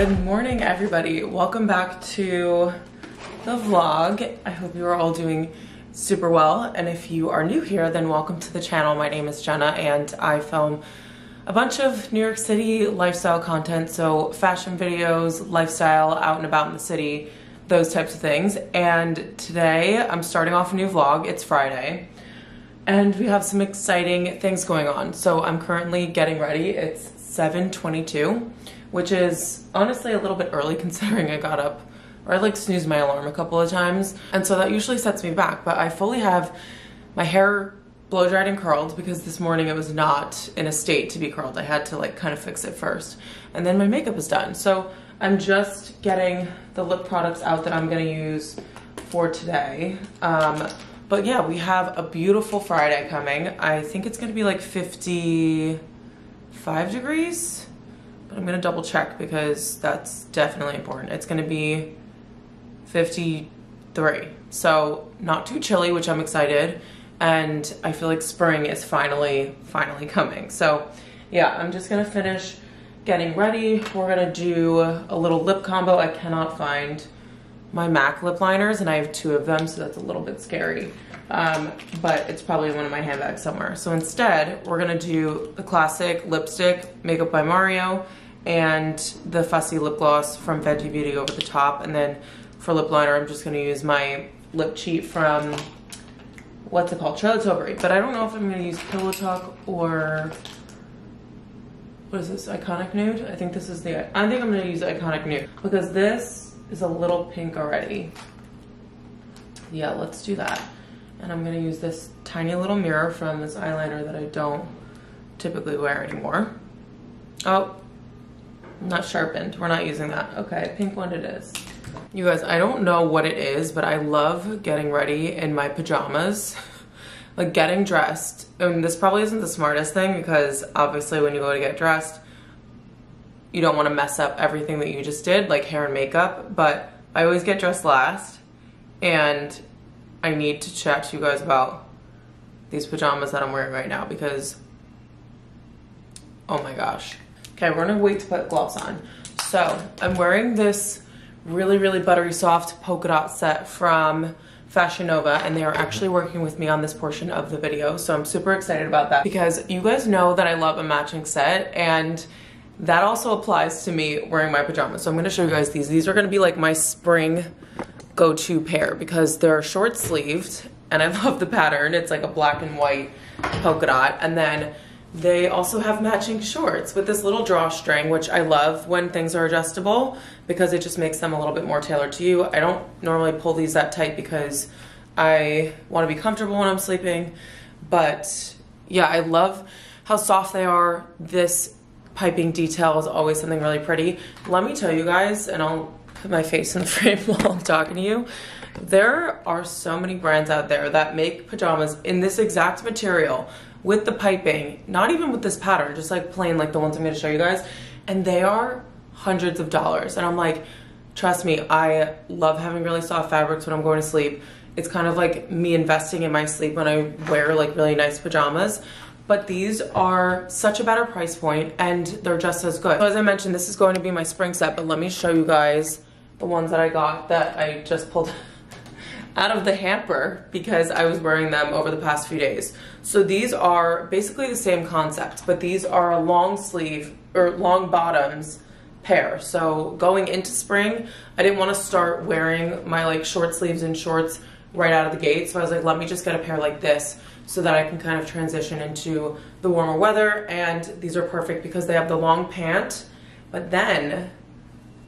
Good morning, everybody. Welcome back to the vlog. I hope you are all doing super well. And if you are new here, then welcome to the channel. My name is Jenna and I film a bunch of New York City lifestyle content. So fashion videos, lifestyle, out and about in the city, those types of things. And today I'm starting off a new vlog. It's Friday and we have some exciting things going on. So I'm currently getting ready. It's 7.22 which is honestly a little bit early considering I got up or I like snooze my alarm a couple of times. And so that usually sets me back, but I fully have my hair blow dried and curled because this morning it was not in a state to be curled. I had to like kind of fix it first. And then my makeup is done. So I'm just getting the lip products out that I'm gonna use for today. Um, but yeah, we have a beautiful Friday coming. I think it's gonna be like 55 degrees but I'm gonna double check because that's definitely important. It's gonna be 53. So not too chilly, which I'm excited. And I feel like spring is finally, finally coming. So yeah, I'm just gonna finish getting ready. We're gonna do a little lip combo. I cannot find my MAC lip liners and I have two of them, so that's a little bit scary. Um, but it's probably in one of my handbags somewhere. So instead, we're gonna do the classic lipstick, Makeup by Mario, and the Fussy Lip Gloss from Fenty Beauty over the top. And then for lip liner, I'm just gonna use my lip cheat from, what's it called, Charlotte Tilbury. But I don't know if I'm gonna use Pillow Talk or, what is this, Iconic Nude? I think this is the, I think I'm gonna use Iconic Nude because this is a little pink already. Yeah, let's do that. And I'm gonna use this tiny little mirror from this eyeliner that I don't typically wear anymore. Oh, not sharpened. We're not using that. Okay, pink one it is. You guys, I don't know what it is, but I love getting ready in my pajamas. like getting dressed. And this probably isn't the smartest thing because obviously when you go to get dressed, you don't want to mess up everything that you just did, like hair and makeup. But I always get dressed last. And I need to chat to you guys about these pajamas that I'm wearing right now because, oh my gosh. Okay, we're gonna wait to put gloves on. So I'm wearing this really, really buttery soft polka dot set from Fashion Nova and they are actually working with me on this portion of the video. So I'm super excited about that because you guys know that I love a matching set and that also applies to me wearing my pajamas. So I'm gonna show you guys these. These are gonna be like my spring go-to pair because they're short sleeved and I love the pattern. It's like a black and white polka dot and then they also have matching shorts with this little drawstring, which I love when things are adjustable because it just makes them a little bit more tailored to you. I don't normally pull these that tight because I want to be comfortable when I'm sleeping. But yeah, I love how soft they are. This piping detail is always something really pretty. Let me tell you guys, and I'll put my face in the frame while I'm talking to you. There are so many brands out there that make pajamas in this exact material with the piping, not even with this pattern, just like plain like the ones I'm gonna show you guys. And they are hundreds of dollars. And I'm like, trust me, I love having really soft fabrics when I'm going to sleep. It's kind of like me investing in my sleep when I wear like really nice pajamas. But these are such a better price point and they're just as good. So as I mentioned, this is going to be my spring set, but let me show you guys the ones that I got that I just pulled out of the hamper because I was wearing them over the past few days. So these are basically the same concept, but these are a long sleeve or long bottoms pair. So going into spring, I didn't want to start wearing my like short sleeves and shorts right out of the gate. So I was like, let me just get a pair like this so that I can kind of transition into the warmer weather. And these are perfect because they have the long pant, but then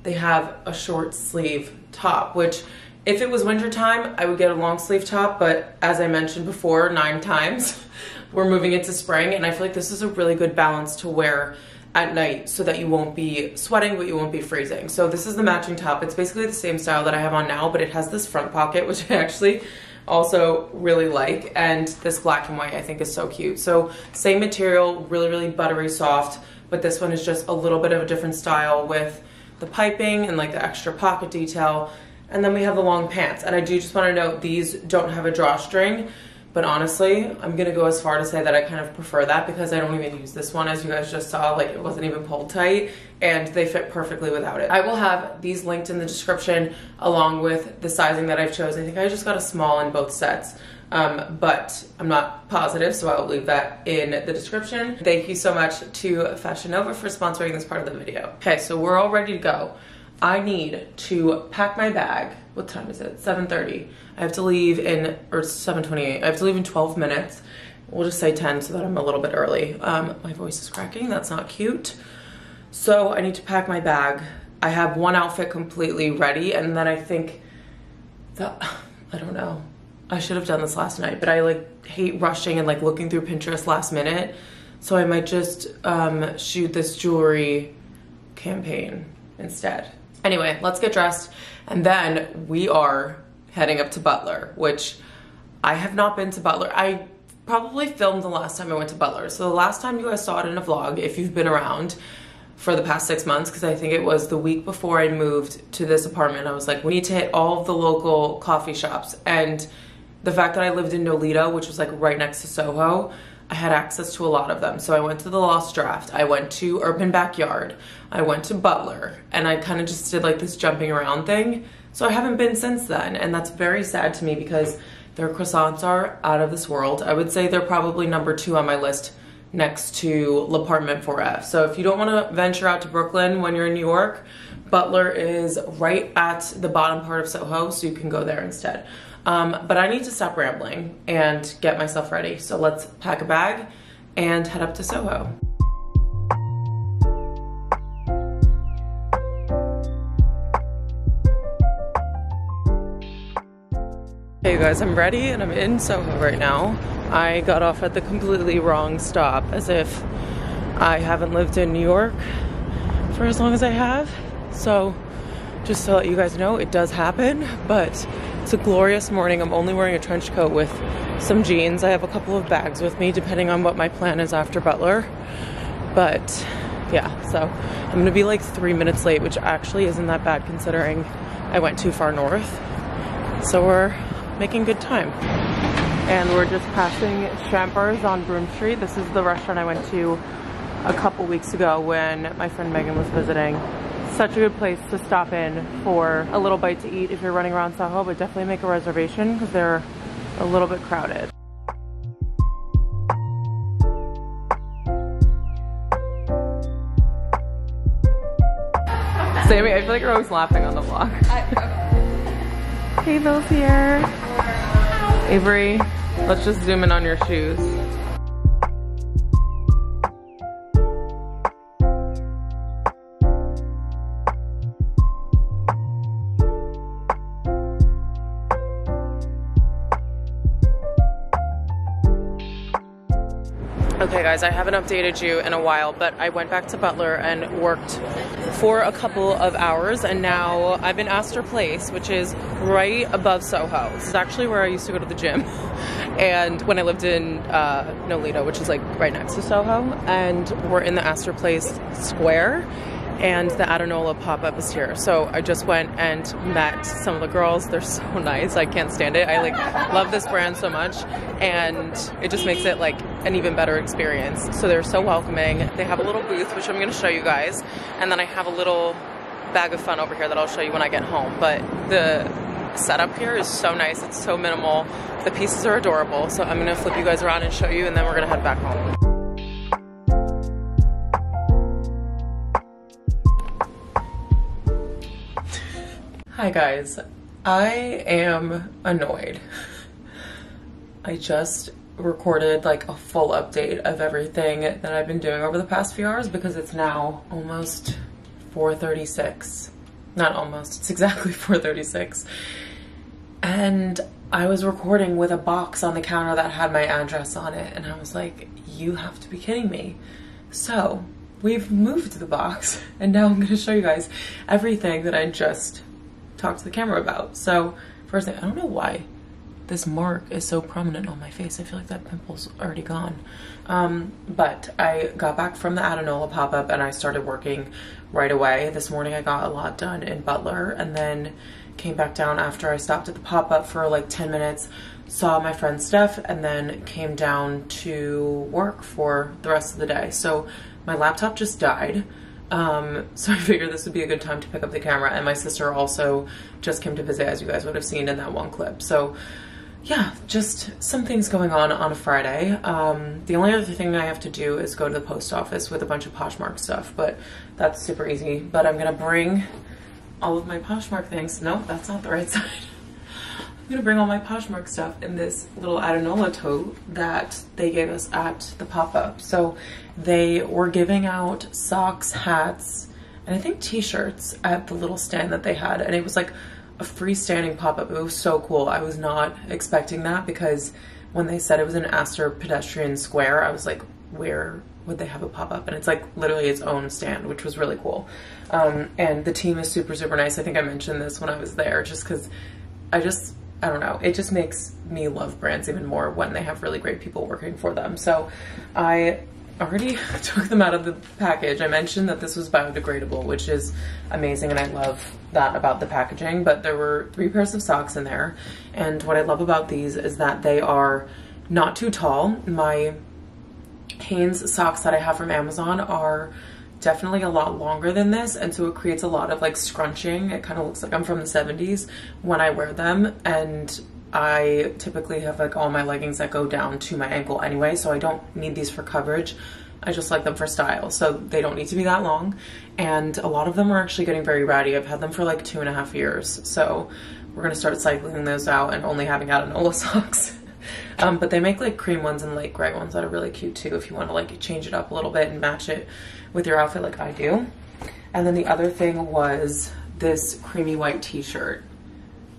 they have a short sleeve top, which if it was wintertime, I would get a long sleeve top, but as I mentioned before, nine times, we're moving into spring, and I feel like this is a really good balance to wear at night so that you won't be sweating, but you won't be freezing. So this is the matching top. It's basically the same style that I have on now, but it has this front pocket, which I actually also really like, and this black and white I think is so cute. So same material, really, really buttery soft, but this one is just a little bit of a different style with the piping and like the extra pocket detail and then we have the long pants. And I do just want to note these don't have a drawstring But honestly, I'm gonna go as far to say that I kind of prefer that because I don't even use this one as you guys just saw, like it wasn't even pulled tight and they fit perfectly without it. I will have these linked in the description along with the sizing that I've chose. I think I just got a small in both sets. Um, but I'm not positive, so I'll leave that in the description. Thank you so much to Fashion Nova for sponsoring this part of the video. Okay, so we're all ready to go. I need to pack my bag. What time is it? 7.30. I have to leave in, or 7.28. I have to leave in 12 minutes. We'll just say 10 so that I'm a little bit early. Um, my voice is cracking, that's not cute. So I need to pack my bag. I have one outfit completely ready and then I think that, I don't know. I should have done this last night, but I like hate rushing and like looking through Pinterest last minute. So I might just um, shoot this jewelry campaign instead. Anyway, let's get dressed. And then we are heading up to Butler, which I have not been to Butler. I probably filmed the last time I went to Butler. So the last time you guys saw it in a vlog, if you've been around for the past six months, because I think it was the week before I moved to this apartment, I was like, we need to hit all the local coffee shops. And the fact that I lived in Nolita, which was like right next to Soho, I had access to a lot of them. So I went to the Lost Draft, I went to Urban Backyard, I went to Butler, and I kind of just did like this jumping around thing. So I haven't been since then, and that's very sad to me because their croissants are out of this world. I would say they're probably number two on my list next to L'Appartement 4F. So if you don't want to venture out to Brooklyn when you're in New York, Butler is right at the bottom part of Soho, so you can go there instead. Um, but I need to stop rambling and get myself ready. So let's pack a bag and head up to Soho. Hey guys, I'm ready and I'm in Soho right now. I got off at the completely wrong stop as if I haven't lived in New York for as long as I have. So just to let you guys know, it does happen, but it's a glorious morning. I'm only wearing a trench coat with some jeans. I have a couple of bags with me depending on what my plan is after Butler. But yeah, so I'm gonna be like three minutes late, which actually isn't that bad considering I went too far north. So we're making good time. And we're just passing Champers on Broome Street. This is the restaurant I went to a couple weeks ago when my friend Megan was visiting such a good place to stop in for a little bite to eat if you're running around Soho, but definitely make a reservation because they're a little bit crowded. Sammy, I feel like you're always laughing on the vlog. hey, Bill's here. Avery, let's just zoom in on your shoes. Guys, I haven't updated you in a while, but I went back to Butler and worked for a couple of hours and now I'm in Astor Place, which is right above Soho. This is actually where I used to go to the gym and when I lived in uh, Nolita, which is like right next to Soho, and we're in the Astor Place Square and the Adanola pop-up is here. So I just went and met some of the girls. They're so nice. I can't stand it. I like love this brand so much and it just makes it like an even better experience. So they're so welcoming. They have a little booth, which I'm gonna show you guys. And then I have a little bag of fun over here that I'll show you when I get home. But the setup here is so nice. It's so minimal. The pieces are adorable. So I'm gonna flip you guys around and show you and then we're gonna head back home. Hi guys, I am annoyed. I just recorded like a full update of everything that I've been doing over the past few hours because it's now almost 4.36. Not almost, it's exactly 4.36. And I was recording with a box on the counter that had my address on it and I was like, you have to be kidding me. So we've moved the box and now I'm gonna show you guys everything that I just talked to the camera about. So first thing, I don't know why this mark is so prominent on my face. I feel like that pimple's already gone. Um, but I got back from the Adanola pop-up and I started working right away. This morning I got a lot done in Butler and then came back down after I stopped at the pop-up for like 10 minutes, saw my friend Steph, and then came down to work for the rest of the day. So my laptop just died. Um, so I figured this would be a good time to pick up the camera. And my sister also just came to visit, as you guys would have seen in that one clip. So yeah, just some things going on on a Friday. Um, the only other thing I have to do is go to the post office with a bunch of Poshmark stuff, but that's super easy. But I'm gonna bring all of my Poshmark things. No, that's not the right side. I'm gonna bring all my Poshmark stuff in this little Adanola tote that they gave us at the pop-up. So they were giving out socks, hats, and I think t-shirts at the little stand that they had. And it was like a freestanding pop-up. It was so cool. I was not expecting that because when they said it was an Astor pedestrian square, I was like, where would they have a pop-up? And it's like literally its own stand, which was really cool. Um, and the team is super, super nice. I think I mentioned this when I was there just because I just, I don't know, it just makes me love brands even more when they have really great people working for them. So I already took them out of the package. I mentioned that this was biodegradable, which is amazing and I love that about the packaging, but there were three pairs of socks in there. And what I love about these is that they are not too tall. My Hanes socks that I have from Amazon are definitely a lot longer than this and so it creates a lot of like scrunching. It kind of looks like I'm from the 70s when I wear them and I typically have like all my leggings that go down to my ankle anyway, so I don't need these for coverage. I just like them for style, so they don't need to be that long. And a lot of them are actually getting very ratty. I've had them for like two and a half years, so we're gonna start cycling those out and only having Adanola socks. um, but they make like cream ones and light gray ones that are really cute too if you want to like change it up a little bit and match it with your outfit like I do. And then the other thing was this creamy white t-shirt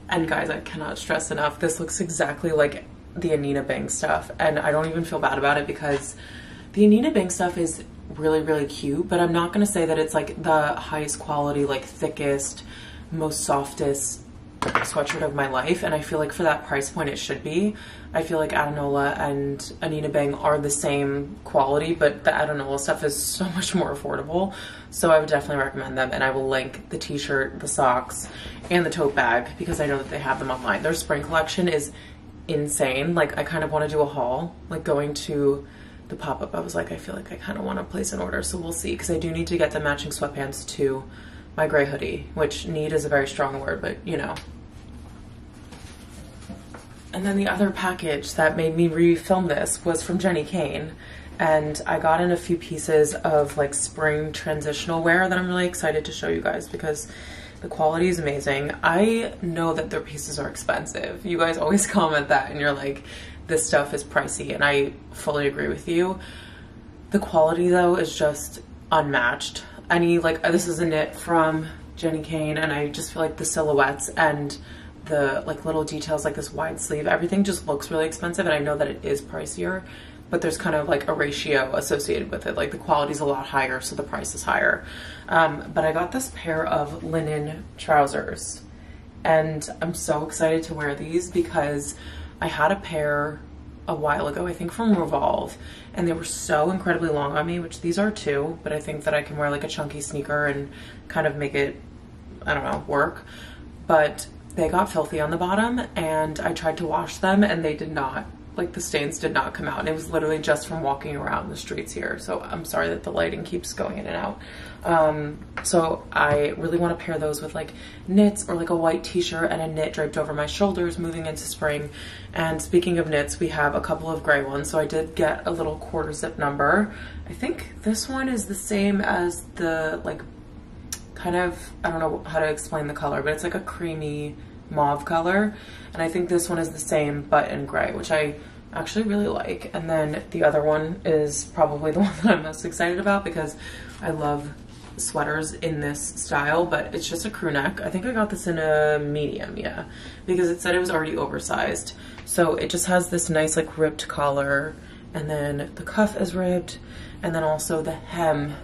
and guys, I cannot stress enough, this looks exactly like the Anine Bing stuff. And I don't even feel bad about it because the Anine Bing stuff is really, really cute, but I'm not gonna say that it's like the highest quality, like thickest, most softest sweatshirt of my life. And I feel like for that price point, it should be. I feel like Adanola and Anine Bing are the same quality, but the Adanola stuff is so much more affordable. So I would definitely recommend them. And I will link the t-shirt, the socks, and the tote bag because I know that they have them online. Their spring collection is insane. Like I kind of want to do a haul, like going to the pop-up. I was like, I feel like I kind of want to place an order. So we'll see because I do need to get the matching sweatpants to my gray hoodie, which need is a very strong word, but you know, and then the other package that made me refilm this was from Jenni Kayne. And I got in a few pieces of like spring transitional wear that I'm really excited to show you guys because the quality is amazing. I know that their pieces are expensive. You guys always comment that and you're like, this stuff is pricey. And I fully agree with you. The quality though is just unmatched. Any like, this is a knit from Jenni Kayne and I just feel like the silhouettes and the like little details like this wide sleeve, everything just looks really expensive and I know that it is pricier, but there's kind of like a ratio associated with it. Like the quality's a lot higher, so the price is higher. Um, but I got this pair of linen trousers and I'm so excited to wear these because I had a pair a while ago, I think from Revolve, and they were so incredibly long on me, which these are too, but I think that I can wear like a chunky sneaker and kind of make it, I don't know, work. But they got filthy on the bottom and I tried to wash them and they did not. Like the stains did not come out and it was literally just from walking around the streets here. So I'm sorry that the lighting keeps going in and out. Um, so I really want to pair those with like knits or like a white t-shirt and a knit draped over my shoulders moving into spring. And speaking of knits, we have a couple of gray ones. So I did get a little quarter zip number. I think this one is the same as the like kind of, I don't know how to explain the color, but it's like a creamy mauve color. And I think this one is the same, but in gray, which I actually really like. And then the other one is probably the one that I'm most excited about because I love sweaters in this style, but it's just a crew neck. I think I got this in a medium, yeah, because it said it was already oversized. So it just has this nice like ripped collar and then the cuff is ripped and then also the hem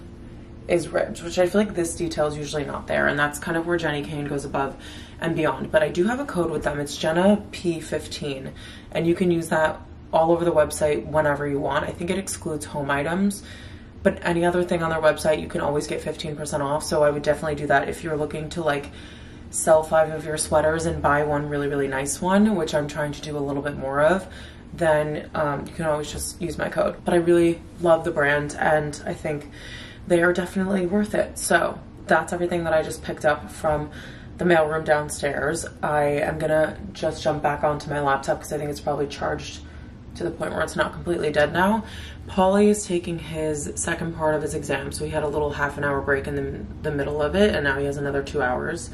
is ripped, which I feel like this detail is usually not there. And that's kind of where Jenni Kayne goes above and beyond. But I do have a code with them. It's Jenna P15 and you can use that all over the website whenever you want. I think it excludes home items, but any other thing on their website, you can always get 15% off. So I would definitely do that if you're looking to like sell five of your sweaters and buy one really, really nice one, which I'm trying to do a little bit more of, then um, you can always just use my code. But I really love the brand and I think they are definitely worth it. So that's everything that I just picked up from the mailroom downstairs. I am gonna just jump back onto my laptop because I think it's probably charged to the point where it's not completely dead now. Paulie is taking his second part of his exam, so he had a little half an hour break in the, the middle of it, and now he has another two hours.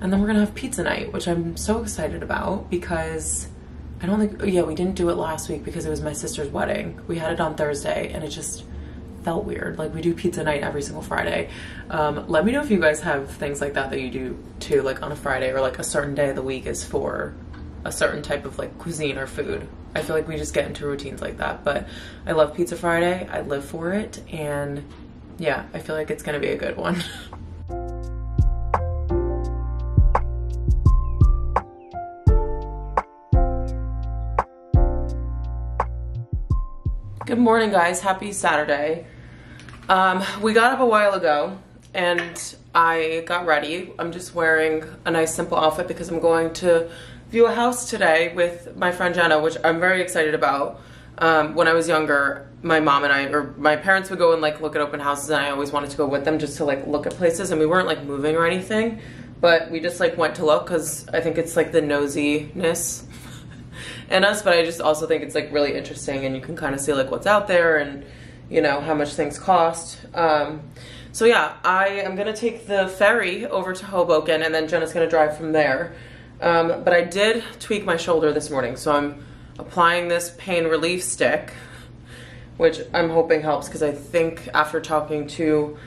And then we're gonna have pizza night, which I'm so excited about because I don't think, yeah, we didn't do it last week because it was my sister's wedding. We had it on Thursday, and it just, felt weird. Like we do pizza night every single Friday. Um, let me know if you guys have things like that that you do too, like on a Friday or like a certain day of the week is for a certain type of like cuisine or food. I feel like we just get into routines like that. But I love Pizza Friday. I live for it. And yeah, I feel like it's gonna be a good one. Good morning, guys. Happy Saturday. Um, we got up a while ago and I got ready. I'm just wearing a nice simple outfit because I'm going to view a house today with my friend Jenna, which I'm very excited about. Um, when I was younger, my mom and I, or my parents would go and like look at open houses and I always wanted to go with them just to like look at places and we weren't like moving or anything, but we just like went to look because I think it's like the nosiness in us, but I just also think it's like really interesting and you can kind of see like what's out there and you know, how much things cost. Um, so yeah, I am gonna take the ferry over to Hoboken and then Jenna's gonna drive from there. Um, but I did tweak my shoulder this morning, so I'm applying this pain relief stick, which I'm hoping helps because I think after talking to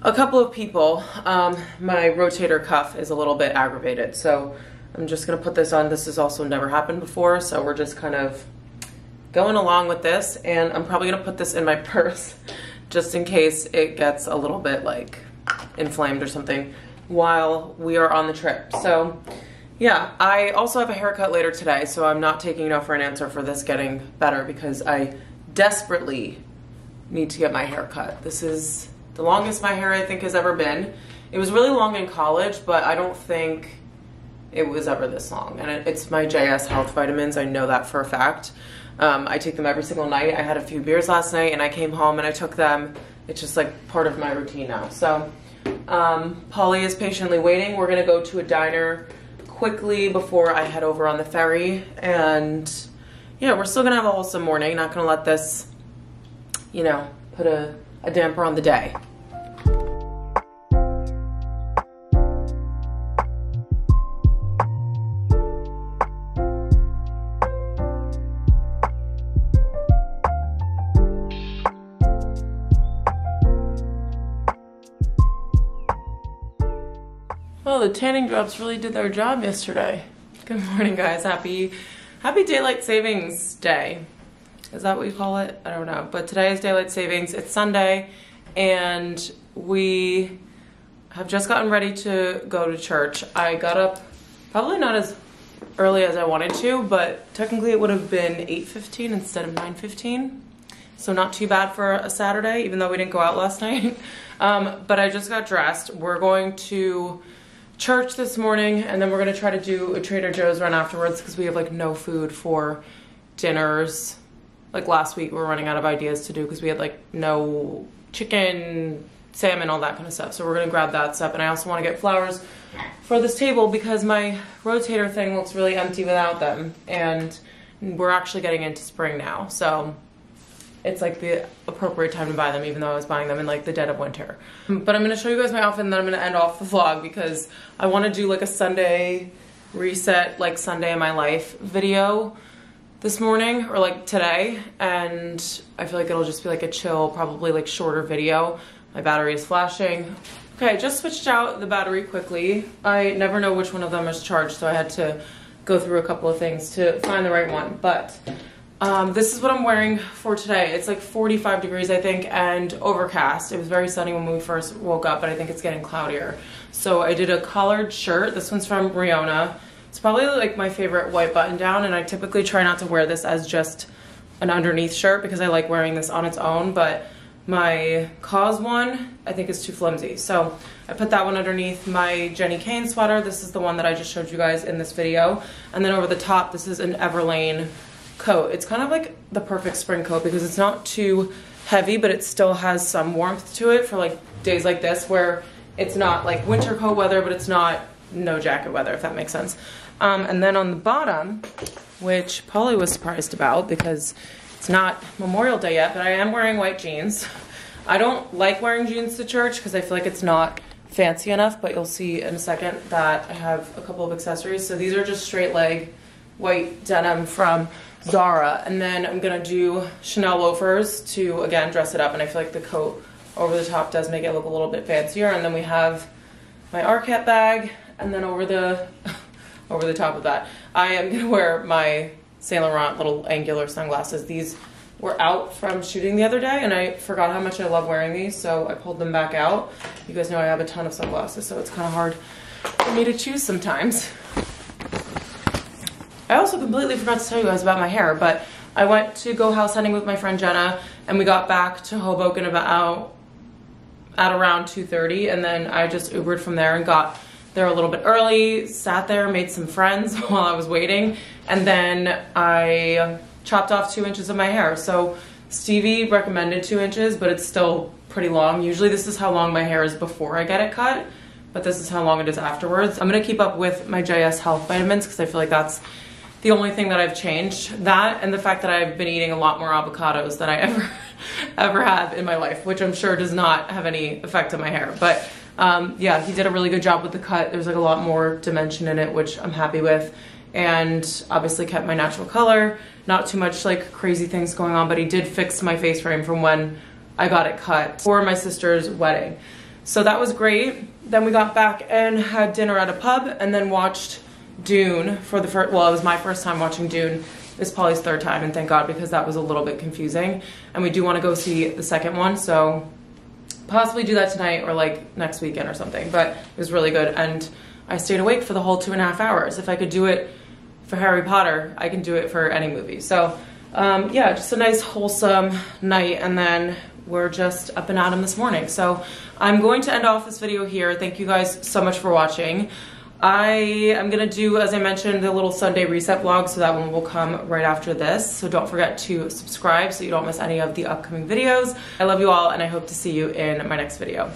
a couple of people, um, my rotator cuff is a little bit aggravated. So I'm just gonna put this on. This has also never happened before, so we're just kind of going along with this and I'm probably gonna put this in my purse just in case it gets a little bit like inflamed or something while we are on the trip. So yeah, I also have a haircut later today, so I'm not taking no for an answer for this getting better because I desperately need to get my hair cut. This is the longest my hair I think has ever been. It was really long in college, but I don't think it was ever this long. And it's my JS Health vitamins, I know that for a fact. Um, I take them every single night. I had a few beers last night and I came home and I took them. It's just like part of my routine now. So um, Polly is patiently waiting. We're gonna go to a diner quickly before I head over on the ferry. And yeah, we're still gonna have a wholesome morning. Not gonna let this, you know, put a, a damper on the day. The tanning drops really did their job yesterday. Good morning, guys. Happy, happy daylight savings day. Is that what you call it? I don't know. But today is daylight savings. It's Sunday, and we have just gotten ready to go to church. I got up probably not as early as I wanted to, but technically it would have been 8.15 instead of 9.15. So not too bad for a Saturday, even though we didn't go out last night. Um, but I just got dressed. We're going to church this morning and then we're gonna try to do a Trader Joe's run afterwards because we have like no food for dinners. Like last week we were running out of ideas to do because we had like no chicken, salmon, all that kind of stuff. So we're gonna grab that stuff and I also wanna get flowers for this table because my rotator thing looks really empty without them and we're actually getting into spring now. So it's like the appropriate time to buy them even though I was buying them in like the dead of winter. But I'm gonna show you guys my outfit and then I'm gonna end off the vlog because I wanna do like a Sunday reset, like Sunday in my life video this morning or like today and I feel like it'll just be like a chill, probably like shorter video. My battery is flashing. Okay, I just switched out the battery quickly. I never know which one of them is charged so I had to go through a couple of things to find the right one. But um, this is what I'm wearing for today. It's like 45 degrees, I think, and overcast. It was very sunny when we first woke up, but I think it's getting cloudier. So I did a collared shirt. This one's from Riona. It's probably like my favorite white button down, and I typically try not to wear this as just an underneath shirt because I like wearing this on its own, but My Cause one, I think is too flimsy. So I put that one underneath my Jenni Kayne sweater. This is the one that I just showed you guys in this video. And then over the top, this is an Everlane coat. It's kind of like the perfect spring coat because it's not too heavy, but it still has some warmth to it for like days like this where it's not like winter coat weather, but it's not no jacket weather, if that makes sense. Um, and then on the bottom, which Polly was surprised about because it's not Memorial Day yet, but I am wearing white jeans. I don't like wearing jeans to church because I feel like it's not fancy enough, but you'll see in a second that I have a couple of accessories. So these are just straight leg white denim from Zara. And then I'm gonna do Chanel loafers to, again, dress it up. And I feel like the coat over the top does make it look a little bit fancier. And then we have my Arket bag. And then over the, over the top of that, I am gonna wear my Saint Laurent little angular sunglasses. These were out from shooting the other day and I forgot how much I love wearing these, so I pulled them back out. You guys know I have a ton of sunglasses, so it's kind of hard for me to choose sometimes. I also completely forgot to tell you guys about my hair, but I went to go house hunting with my friend Jenna and we got back to Hoboken about at around 2.30 and then I just Ubered from there and got there a little bit early, sat there, made some friends while I was waiting, and then I chopped off two inches of my hair. So Stevie recommended two inches, but it's still pretty long. Usually this is how long my hair is before I get it cut, but this is how long it is afterwards. I'm gonna keep up with my JS Health vitamins because I feel like that's the only thing that I've changed. That and the fact that I've been eating a lot more avocados than I ever ever have in my life, which I'm sure does not have any effect on my hair. But um, yeah, he did a really good job with the cut. There's like a lot more dimension in it, which I'm happy with. And obviously kept my natural color, not too much like crazy things going on, but he did fix my face frame from when I got it cut for my sister's wedding. So that was great. Then we got back and had dinner at a pub and then watched Dune for the first, well, it was my first time watching Dune. It's Polly's third time, and thank God because that was a little bit confusing. And we do want to go see the second one, so possibly do that tonight or like next weekend or something. But it was really good, and I stayed awake for the whole two and a half hours. If I could do it for Harry Potter, I can do it for any movie. So um, yeah, just a nice wholesome night, and then we're just up and at 'em this morning. So I'm going to end off this video here. Thank you guys so much for watching. I am gonna do, as I mentioned, the little Sunday reset vlog, so that one will come right after this. So don't forget to subscribe so you don't miss any of the upcoming videos. I love you all, and I hope to see you in my next video.